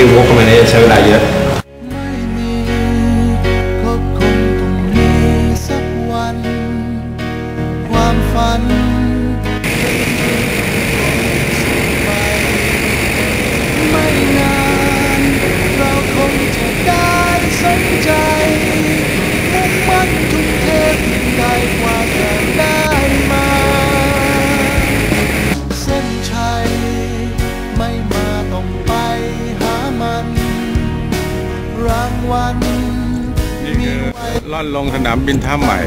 90แต่ที่วกเข้า นี่คือล่อนลงสนามบินท่าใหม่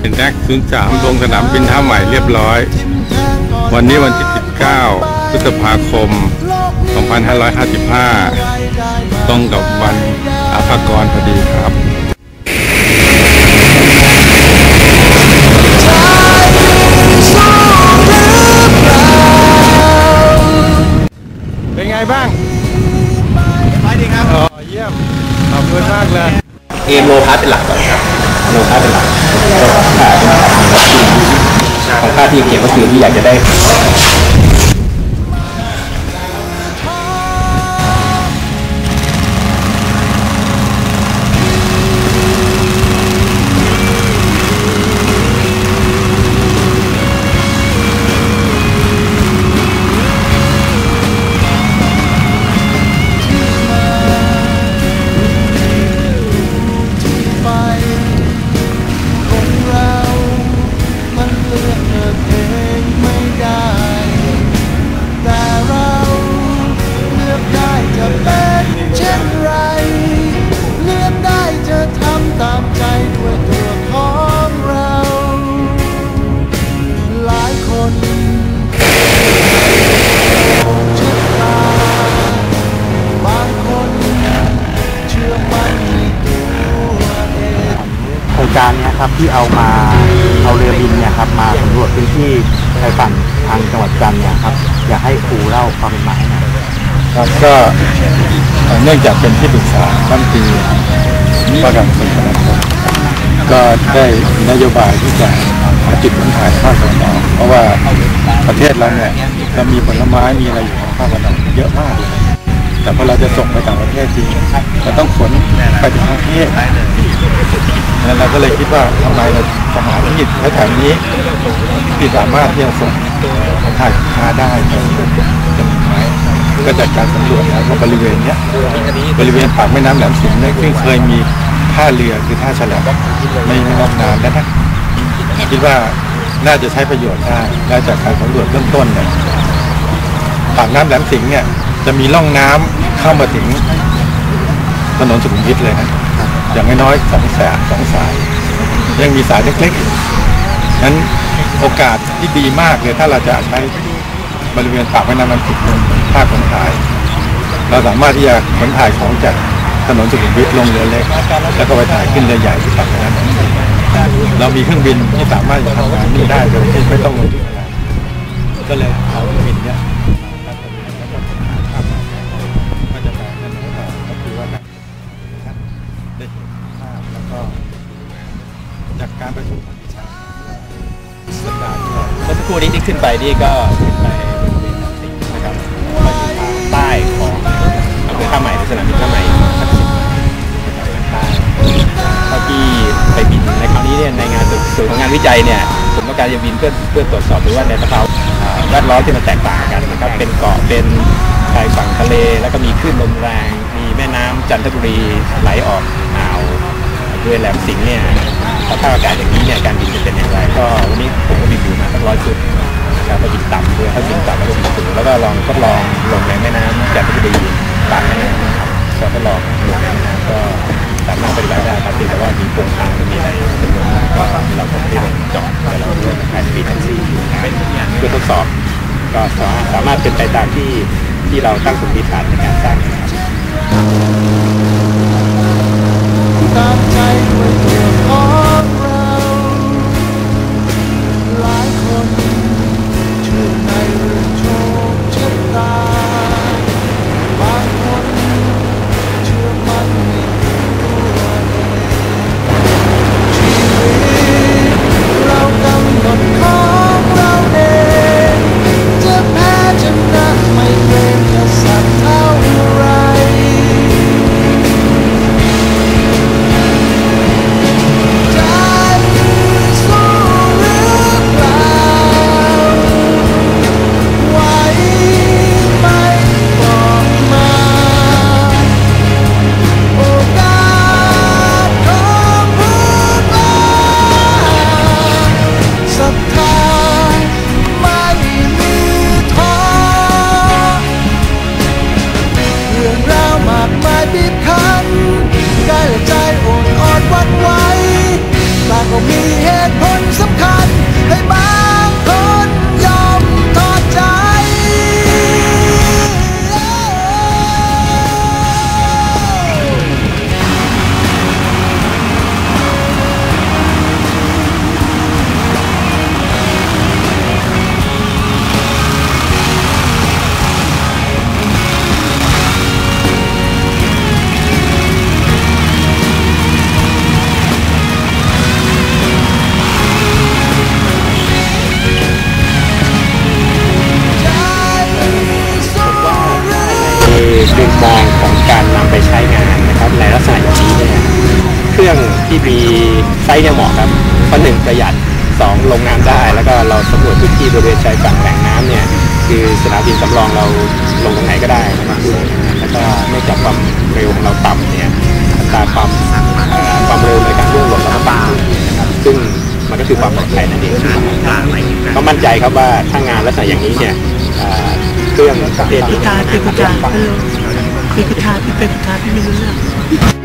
เป็นแท็กซูนจามลงสนามบินท่าใหม่เรียบร้อย วันนี้วันที่ 19 พฤษภาคม 2555 ตรงกับวันอาภากรพอดีครับ เอมโลพาร์ทเป็นหลักก่อนครับโลพาร์ทเป็นหลักของค่าที่เก็บก็คือที่อยากจะได้ ได้ แต่เราเลือกได้จะเป็น การเนี้ยครับที่เอามาเอาเรือบินเนี่ยครับมาสำรวจพื้นที่ชายฝั่งทางจังหวัดจันทร์เนี่ยครับอยากให้ครูเล่าความเป็นมาให้หน่อยครับก็เอ่อเนื่องจากเป็นที่ปรึกษาบ้านปีว่าการกระทรวงคมาคมก็ได้นโยบายที่จะหาจุดขนถ่ายภาคตะวันออกเพราะว่าประเทศเราเนี่ยเรามีผลไม้มีอะไรอยู่ของภาคตะวันออกเยอะมากเลยแต่พอเราจะส่งไปต่างประเทศจริงเราต้องขนไปถึงประเทศ แล้วเราก็เลยคิดว่าทำไมเราจะหารยุที่แถวๆนี้ที่สามารถที่จะส่งถ่ายสินค้าได้จะมีไหมก็จากการสำรวจแล้วว่าบริเวณเนี้ยบริเวณปากแม่น้ำแหลมสิงห์เนี่ยซึ่งเคยมีท่าเรือคือท่าฉลามไม่ไม่นานแล้วนะคิดว่าน่าจะใช้ประโยชน์ได้และจากการสำรวจเบื้องต้นเนี่ยปากน้ำแหลมสิงห์เนี่ยจะมีร่องน้ำเข้ามาถึงถนนสุขุมวิทเลยนะ อย่างน้อยๆสองสายสองสาย ยังมีสายเล็กๆนั้นโอกาสที่ดีมากเลยถ้าเราจะใช้บริเวณปากแม่น้ำมันติดเป็นภาคขนถ่าย เราสามารถที่จะขนถ่ายของจากถนนสุขุมวิทลงเรือเล็ก แล้วก็ไปถ่ายขึ้นเรือใหญ่ที่ปากแม่น้ำมันเรามีเครื่องบินที่สามารถจะทำงานนี้ได้โดยที่ไม่ต้องลงทุนอะไรก็เลยเอาเครื่องบินเนี้ย ขึ้นไปนี่ก็ขึ้นไปบริเวณสิงห์นะครับก็อยู่ทางใต้ของอำเภอท่าใหม่หรือสนามบินท่าใหม่ทักษิณนะครับทางใต้เท่าที่ไปบินในครั้งนี้เนี่ยในงานศูนย์ของงานวิจัยเนี่ยผมต้องการจะบินเพื่อเพื่อตรวจสอบดูว่าในสภาวะอ่าแวดล้อมที่มันแตกต่างกันนะครับเป็นเกาะเป็นชายฝั่งทะเล แล้วก็มีคลื่นลมแรง มีแม่น้ำจันทบุรีไหลออกอ่าวด้วยแหลมสิงห์เนี่ยสภาพอากาศอย่างนี้เนี่ยการบินจะเป็นอย่างไร ก็วันนี้ผมก็บินอยู่มาสักร้อยจุด นะครับไปบินต่ำด้วยถ้าบินต่ำล้วก็บินสูงแล้วก็ลองทดลองลงในแม่น้ำจันทบุรีปากแม่น้ำนะครับก็ทดลองลงในแม่น้ำก็สามารถปฏิบัติได้ครับแต่ว่ามีโครงทางมีอะไรจำนวนมากก็เราคงที่จะจอดแต่เราด้วยขายสปีดแท็กซี่เป็นเพื่อทดสอบก็สามารถเป็นไปตามที่ที่เราตั้งสมมติฐานในการสร้างนะครับตามใจ มุมมองของการนำไปใช้งานนะครับในลักษณะอย่างนี้เนี่ยเครื่องที่มีไซส์เนี่ยเหมาะครับเพราะหนึ่งประหยัดสองลงน้ำได้ แล้วก็เราสำรวจพื้นที่บริเวณชายฝั่งแหล่งน้ำเนี่ยคือสนามบินสำรองเราลงตรงไหนก็ได้นะครับแล้วก็เนื่องจากความเร็วของเราต่ำเนี่ยอัตราความเอ่อความเร็วในการล่วงหล่นเราก็ต่ำนะครับซึ่งมันก็คือความปลอดภัยนั่นเองก็มั่นใจครับว่าถ้างานลักษณะอย่างนี้เนี่ย เอ่อเครื่องประเภทนี้ตาเป็นกุญแจฮัลโหลเป็นกุญแจพี่เป็นกุญแจพี่ไม่รู้เรื่อง